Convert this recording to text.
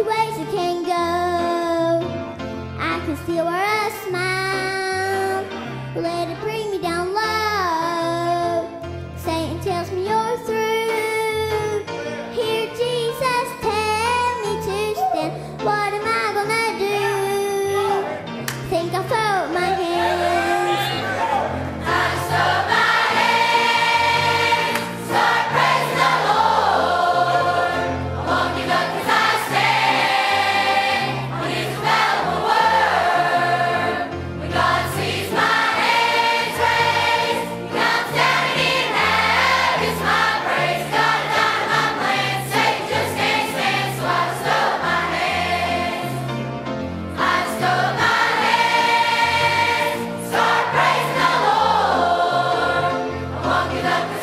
Two ways it can go. I can see where a smile, let it bring. love you, love.